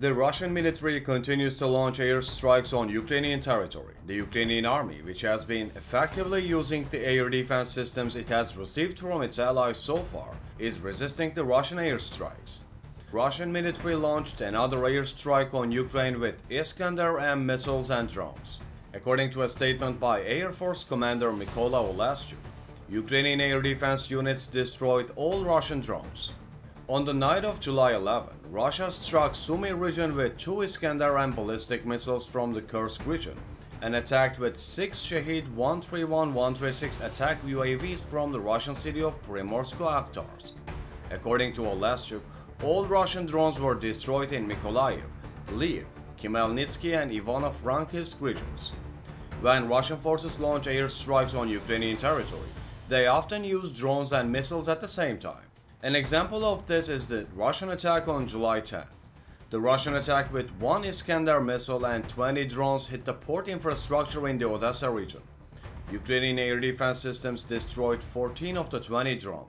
The Russian military continues to launch airstrikes on Ukrainian territory. The Ukrainian army, which has been effectively using the air defense systems it has received from its allies so far, is resisting the Russian airstrikes. Russian military launched another airstrike on Ukraine with Iskander-M missiles and drones. According to a statement by Air Force Commander Mykola Oleshchuk, Ukrainian air defense units destroyed all Russian drones. On the night of July 11, Russia struck Sumy region with two Iskander-M ballistic missiles from the Kursk region and attacked with six Shahed 131-136 attack UAVs from the Russian city of Primorsko-Akhtarsk. According to Oleshchuk, all Russian drones were destroyed in Mykolaiv, Lviv, Khmelnytsky and Ivano-Frankivsk regions. When Russian forces launch airstrikes on Ukrainian territory, they often use drones and missiles at the same time. An example of this is the Russian attack on July 10. The Russian attack with one Iskander missile and 20 drones hit the port infrastructure in the Odessa region. Ukrainian air defense systems destroyed 14 of the 20 drones.